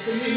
Amen.